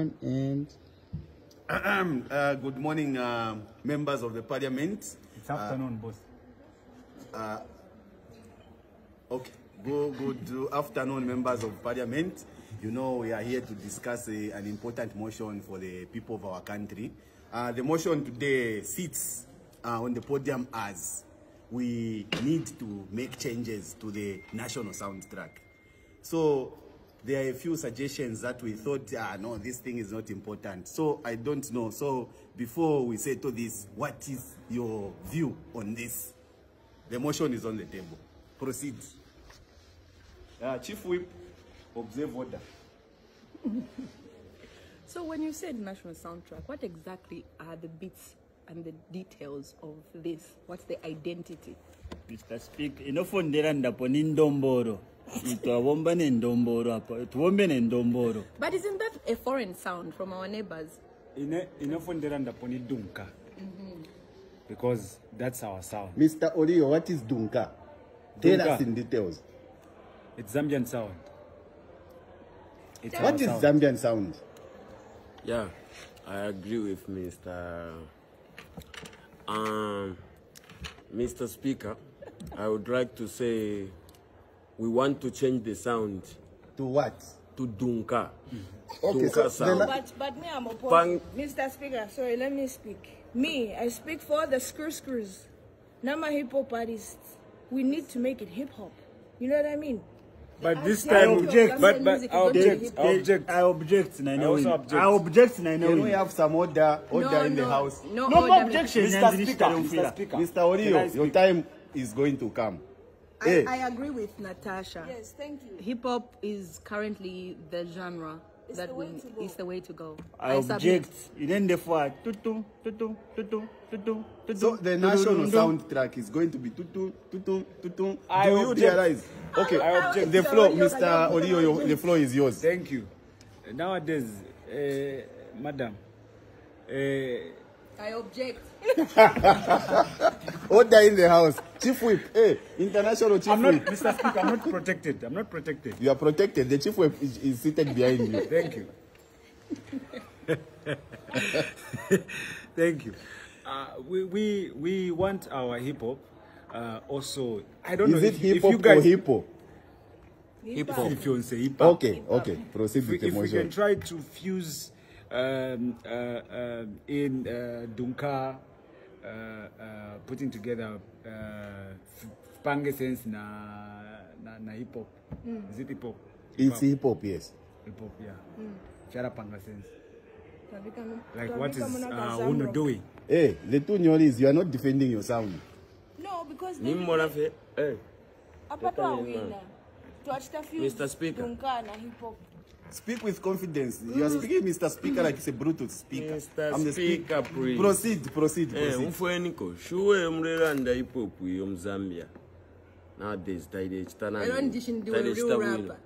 one and uh, good morning, uh, members of the parliament. It's afternoon, boss. Okay, go good afternoon, members of parliament. You know, we are here to discuss a, an important motion for the people of our country. Uh, the motion today sits uh, on the podium as we need to make changes to the national soundtrack. So there are a few suggestions that we thought, ah, no, this thing is not important. So I don't know. So before we say to this, what is your view on this? The motion is on the table. Proceed. Uh, Chief Whip, observe order. So when you said national soundtrack, what exactly are the bits and the details of this? What's the identity? Mr. Speaker, inofundira ndapo ni ndomboro. Twawomba nendomboro apa. Tuombe nendomboro. But isn't that a foreign sound from our neighbors? Ine inofundira ndapo ni dunka. Because that's our sound. Mr. Olio, what is Dunka? Tell us in details. It's Zambian sound. It's What is sound. Zambian sound? Yeah, I agree with Mr. Um, Mr. Speaker. I would like to say we want to change the sound To what? to Dunka. Mm-hmm. Okay, Dunka so sound. But but me, I'm opposed. Mr. Speaker, sorry, let me speak. Me, I speak for the screw screws. Not my hip hop artists. We need to make it hip hop. You know what I mean? But this Yeah, time, I object. but, but I is not object, I object, I object, na I ina also object. I object, na ina Can we have some order, order no, in the no, house? No, No more order. objection. Mr. Speaker, Mr. Speaker. Mr. Orio, your time is going to come. I, Hey. I agree with Natasha. Yes, thank you. Hip hop is currently the genre It's that the we way to go. is the way to go. I submit. object. Inende for tutu, tutu, tutu, tutu, tutu. So the national soundtrack is going to be tutu, tutu, tutu. I Do you object. realize? Okay, I object. the floor, Mr. Olio, the floor is yours. Thank you. Nowadays, uh, madam, uh, I object. Order in the house. Chief Whip, hey, international Chief I'm not, Whip. Mr. Speaker, I'm not protected. I'm not protected. You are protected. The Chief Whip is, is seated behind you. Thank you. Thank you. Uh, we, we, we want our hip hop uh, also. I don't Is know it if, hip if you hop guys. or hippo? Hip hop. If you want to say hip hop. Okay, okay. Proceed If we, with the if we can try to fuse um, uh, um in uh, Dunka, uh, putting together uh, f- Pange sense na, na, na hip hop. Is it hip hop? It's hip hop, yes. Hip hop, yeah. Shara Panga sense. Like what is uh, Uno doing? Hey, the two Nyolis, you are not defending your sound. No, because Ni then mbona fe? Eh. hapa tu awina. Tuachita fuse Mr. Speaker. Dunka na hip hop. Speak with confidence. You are speaking, Mr. Speaker, like it's a brutal speaker. Mr. I'm the Speaker, speak- please. Proceed, proceed, Eh, proceed. umfweniko shuwe mureranda hip hop yo muzambia nowadays taide chitana Ero ndishi ndiwe real rapper.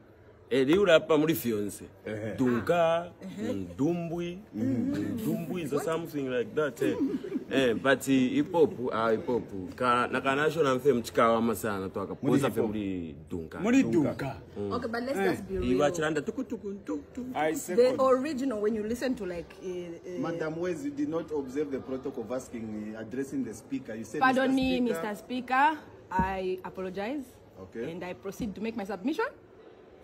Eh, real rapper muri fiance dunka ndumbwi ndumbwi is something like that eh. eh but eh, hip hop ah hip hop ka na ka national anthem chikawa sana to akapoza fe muri dunka Muni Dunka. Okay, but let's just be real. iwa chiranda tukutuku tuk tuk I The original, when you listen to like, uh, uh, Madam Wes, you did not observe the protocol of asking, uh, addressing the speaker. You said, pardon Mr. me, Speaker. Mr. Speaker, I apologize. Okay. And I proceed to make my submission.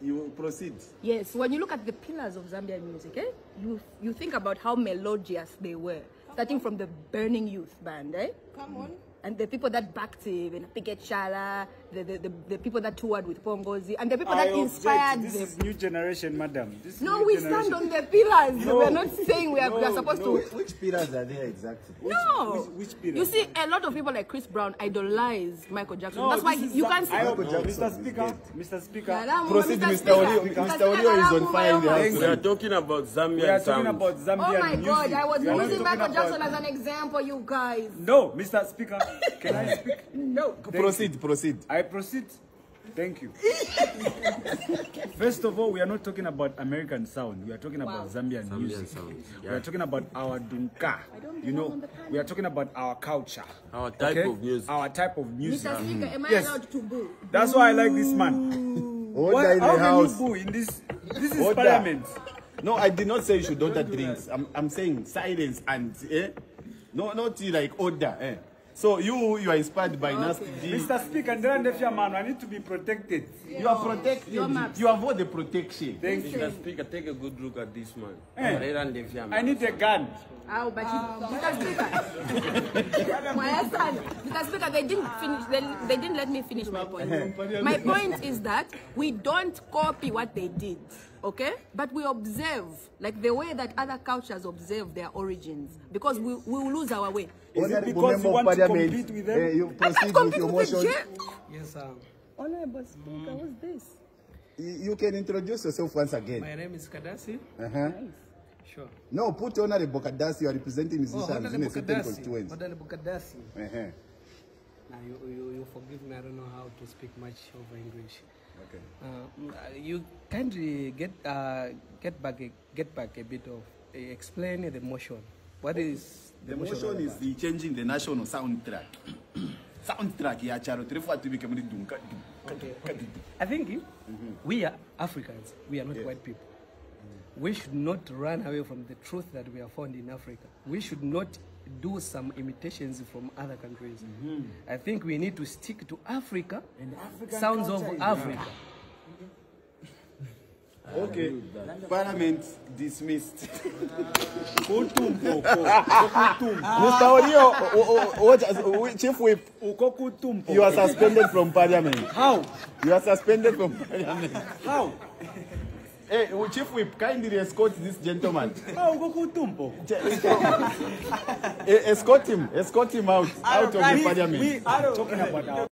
You proceed. Yes, when you look at the pillars of Zambian music, eh, you you think about how melodious they were, starting from the Burning Youth Band, eh? Come on. And the people that backed eh, him, and Piket Shala, the, the, the, the people that toured with Paul Ngozi, and the people I that inspired object. This them. is new generation, madam. This No, new we generation. stand on the pillars. No. We're not saying we are, we are supposed no. to. Which pillars are there exactly? No. which- which pillar? You see, a lot of people like Chris Brown idolize Michael Jackson. No, That's why you can't see. I Michael. Jackson Mr. Speaker. Mr. Speaker. Proceed, Mr. Speaker. Olio. Mr. Mr. Speaker, Olio is on fire in the house. we are talking about Zambian We are talking about Zambian Oh my music. God, I was We are not using Michael Jackson as an example, you guys. No, Mr. Speaker, can I speak? No. Proceed, proceed. I proceed. Thank you. First of all, we are not talking about American sound. We are talking about Zambian, music. sound, We are talking about our dunka. You know, we are talking about our culture. Our type of music. Our type of music. Mr. Speaker, am I Yes. allowed to boo? That's why I like this man. Order Why- in how the can house. you boo in this? This is Order. parliament. No, I did not say you should order drinks. I'm, I'm saying silence and eh? No, not like order. Eh? So you you are inspired by Nasty C. Mr. Speaker, Ndirandefia man, I need to be protected. You are protected. Your. You have all the protection. Thank you. Mr. Speaker, take a good look at this man. Eh. Rera Ndefia, I need a gun. Oh, but you, Mr. Speaker, my son, Mr. Speaker, they didn't finish. They, they didn't let me finish my point. My point is that we don't copy what they did, okay? But we observe, like the way that other cultures observe their origins, because we, we will lose our way. Is it because you want to compete with them? eh, you I proceed can't with compete your with the motion. Yes, um, Honorable Speaker, what's this? You you can introduce yourself once again. my name is Kadasi. Uh-huh. Sure. No, put Honorable Kadasi. You are representing Oh, musicians in Honorable a certain Kadasi. constituency. Honorable Kadasi. Uh-huh. Now, you, you, you forgive me, I don't know how to speak much of English. Okay. Uh, mm, you kindly get uh, get back a, get back a bit of uh, explain the motion. What is The motion? motion is the changing the national soundtrack. soundtrack ya charo muri dunka. Okay. I think we are Africans. We are not white people. We should not run away from the truth that we are found in Africa. We should not do some imitations from other countries. I think we need to stick to Africa, sounds of Africa. Okay. Parliament dismissed. Mr. Orio, Chief Whip, you are suspended from Parliament. How? You are suspended from Parliament. How? Hey, oh, Chief Whip, kindly escort this gentleman. How uko kutumpo? Eh, escort him, escort him out, out of the Parliament. We are talking about